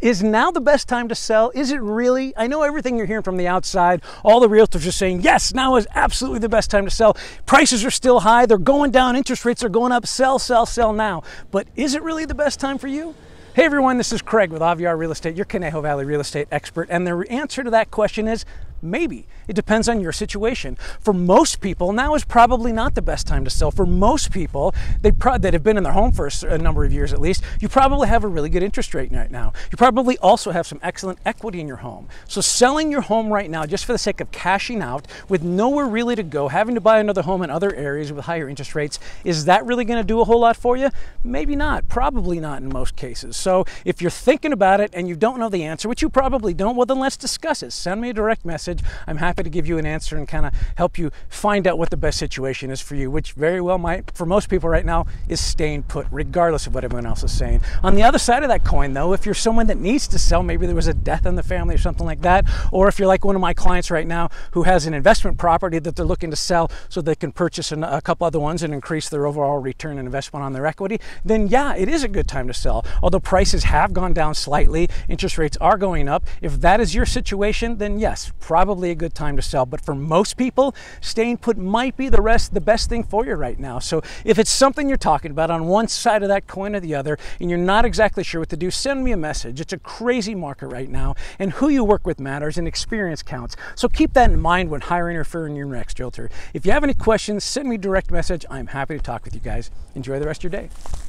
Is now the best time to sell? Is it really? I know everything you're hearing from the outside. All the realtors are saying, yes, now is absolutely the best time to sell. Prices are still high. They're going down. Interest rates are going up. Sell, sell, sell now. But is it really the best time for you? Hey everyone, this is Craig with Aviar Real Estate, your Conejo Valley real estate expert. And the answer to that question is Maybe. It depends on your situation. For most people, now is probably not the best time to sell. For most people they pro- that have been in their home for a, a number of years at least, you probably have a really good interest rate right now. You probably also have some excellent equity in your home. So selling your home right now just for the sake of cashing out with nowhere really to go, having to buy another home in other areas with higher interest rates, is that really going to do a whole lot for you? Maybe not. Probably not in most cases. So if you're thinking about it and you don't know the answer, which you probably don't, well then let's discuss it. Send me a direct message message. I'm happy to give you an answer and kind of help you find out what the best situation is for you, which very well might, for most people right now, is staying put, regardless of what everyone else is saying. On the other side of that coin, though, if you're someone that needs to sell, maybe there was a death in the family or something like that, or if you're like one of my clients right now who has an investment property that they're looking to sell so they can purchase a couple other ones and increase their overall return and investment on their equity, then yeah, it is a good time to sell. Although prices have gone down slightly, interest rates are going up. If that is your situation, then yes, probably a good time to sell. But for most people, staying put might be the rest the best thing for you right now. So if it's something you're talking about on one side of that coin or the other, and you're not exactly sure what to do, send me a message. It's a crazy market right now, and who you work with matters, and experience counts. So keep that in mind when hiring or referring your next realtor. If you have any questions, send me a direct message. I'm happy to talk with you guys. Enjoy the rest of your day.